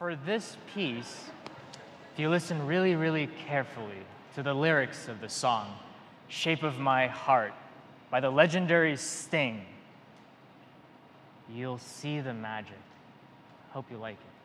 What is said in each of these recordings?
For this piece, if you listen really, really carefully to the lyrics of the song, Shape of My Heart, by the legendary Sting, you'll see the magic. Hope you like it.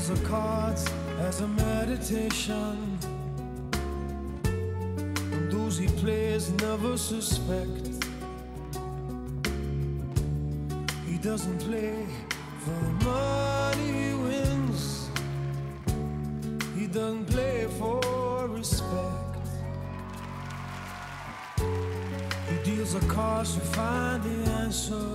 Deals the cards as a meditation. And those he plays never suspect. He doesn't play for the money he wins. He doesn't play for respect. He deals the cards to find the answer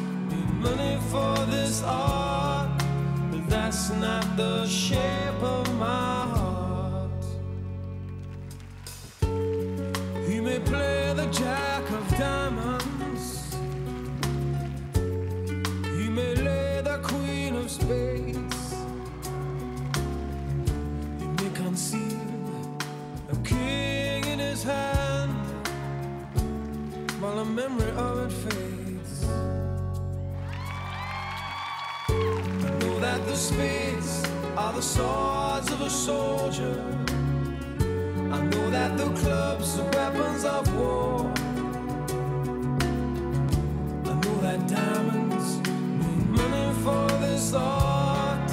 money for this art, but that's not the shape of my heart. He may play the jack of diamonds, he may lay the queen of spades, he may conceal a king in his hand while the memory of it fades. The spades are the swords of a soldier. I know that the clubs are weapons of war. I know that diamonds need money for this art,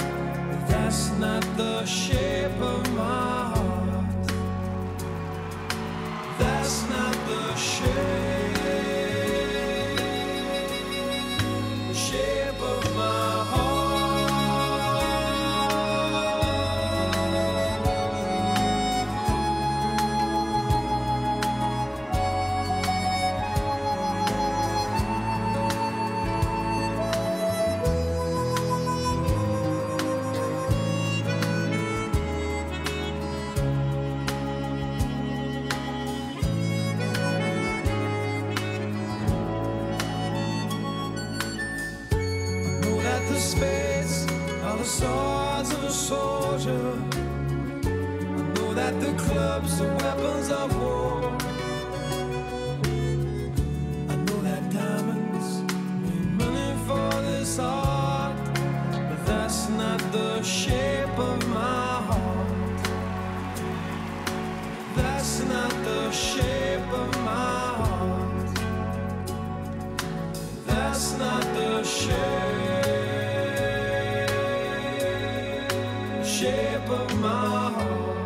but that's not the shape spades are the swords of a soldier. I know that the clubs are weapons of war. I know that diamonds need money for this art, but that's not the shape of my heart. That's not the shape shape of my heart.